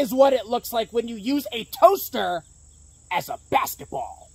is what it looks like when you use a toaster as a basketball.